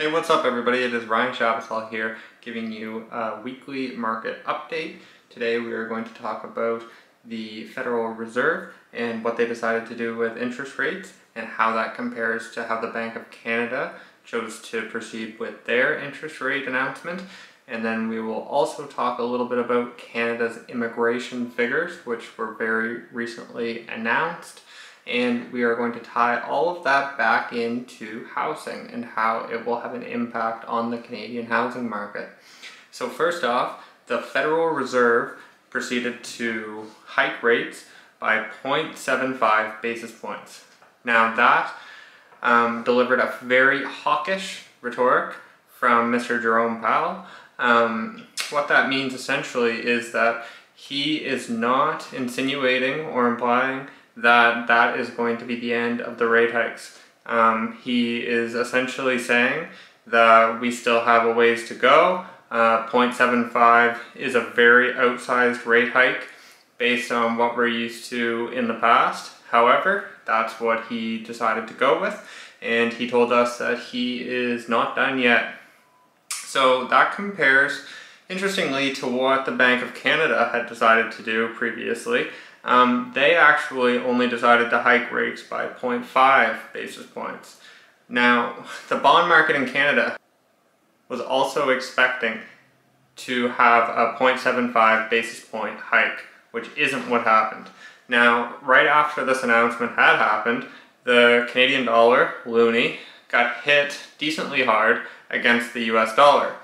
Hey, what's up everybody? It is Ryan Chabassol here giving you a weekly market update. Today we are going to talk about the Federal Reserve and what they decided to do with interest rates and how that compares to how the Bank of Canada chose to proceed with their interest rate announcement. And then we will also talk a little bit about Canada's immigration figures, which were very recently announced and we are going to tie all of that back into housing and how it will have an impact on the Canadian housing market. So first off, the Federal Reserve proceeded to hike rates by 0.75 basis points. Now that um, delivered a very hawkish rhetoric from Mr. Jerome Powell. Um, what that means essentially is that he is not insinuating or implying that that is going to be the end of the rate hikes. Um, he is essentially saying that we still have a ways to go. Uh, 0.75 is a very outsized rate hike based on what we're used to in the past. However, that's what he decided to go with, and he told us that he is not done yet. So that compares, interestingly, to what the Bank of Canada had decided to do previously um, they actually only decided to hike rates by 0.5 basis points. Now, the bond market in Canada was also expecting to have a 0.75 basis point hike, which isn't what happened. Now, right after this announcement had happened, the Canadian dollar, loonie, got hit decently hard against the US dollar.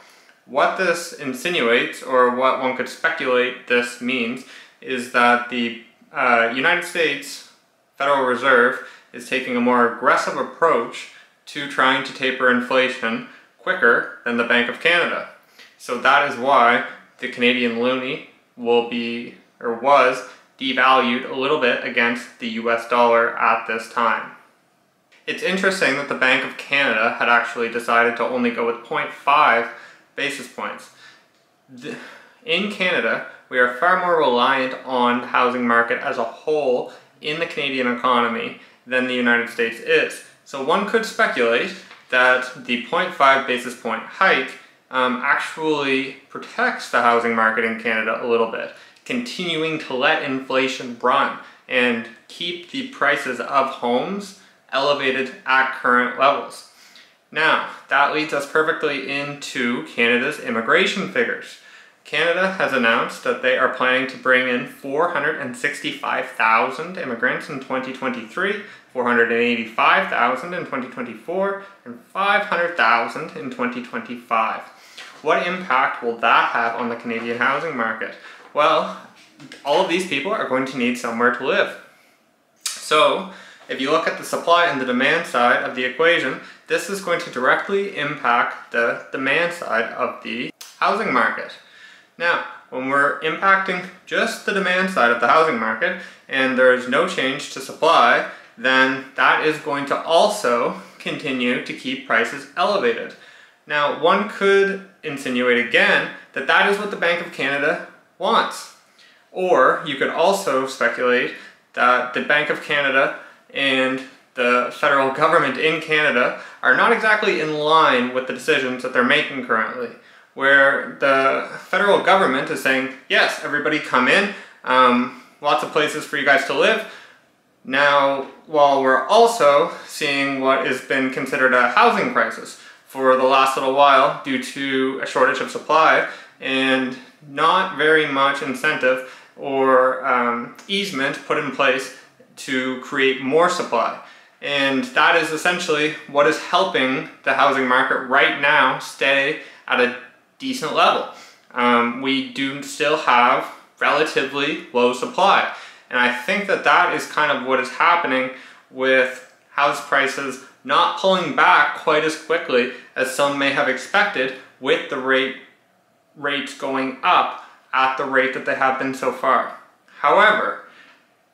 What this insinuates, or what one could speculate this means, is that the uh, United States Federal Reserve is taking a more aggressive approach to trying to taper inflation quicker than the Bank of Canada. So that is why the Canadian loonie will be, or was, devalued a little bit against the US dollar at this time. It's interesting that the Bank of Canada had actually decided to only go with 0.5 basis points. In Canada, we are far more reliant on the housing market as a whole in the Canadian economy than the United States is. So one could speculate that the 0.5 basis point hike um, actually protects the housing market in Canada a little bit, continuing to let inflation run and keep the prices of homes elevated at current levels. Now, that leads us perfectly into Canada's immigration figures. Canada has announced that they are planning to bring in 465,000 immigrants in 2023, 485,000 in 2024, and 500,000 in 2025. What impact will that have on the Canadian housing market? Well, all of these people are going to need somewhere to live. So, if you look at the supply and the demand side of the equation, this is going to directly impact the demand side of the housing market. Now, when we're impacting just the demand side of the housing market and there is no change to supply, then that is going to also continue to keep prices elevated. Now, one could insinuate again that that is what the Bank of Canada wants. Or you could also speculate that the Bank of Canada and the federal government in Canada are not exactly in line with the decisions that they're making currently where the federal government is saying, yes, everybody come in, um, lots of places for you guys to live. Now, while we're also seeing what has been considered a housing crisis for the last little while due to a shortage of supply and not very much incentive or um, easement put in place to create more supply. And that is essentially what is helping the housing market right now stay at a decent level. Um, we do still have relatively low supply. And I think that that is kind of what is happening with house prices not pulling back quite as quickly as some may have expected with the rate rates going up at the rate that they have been so far. However,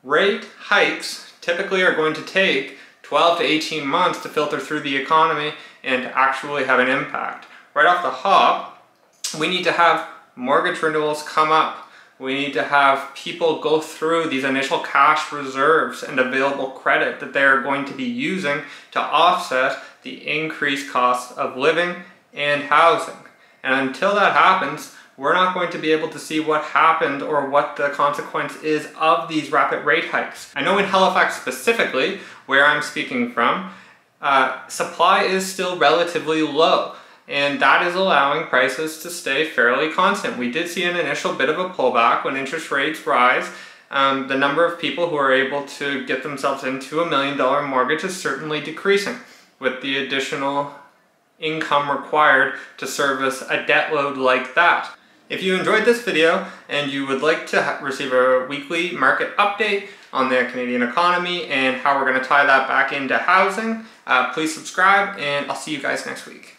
rate hikes typically are going to take 12 to 18 months to filter through the economy and actually have an impact. Right off the hop, we need to have mortgage renewals come up. We need to have people go through these initial cash reserves and available credit that they're going to be using to offset the increased cost of living and housing. And until that happens, we're not going to be able to see what happened or what the consequence is of these rapid rate hikes. I know in Halifax specifically, where I'm speaking from, uh, supply is still relatively low and that is allowing prices to stay fairly constant. We did see an initial bit of a pullback when interest rates rise. Um, the number of people who are able to get themselves into a million dollar mortgage is certainly decreasing with the additional income required to service a debt load like that. If you enjoyed this video and you would like to receive a weekly market update on the Canadian economy and how we're going to tie that back into housing, uh, please subscribe and I'll see you guys next week.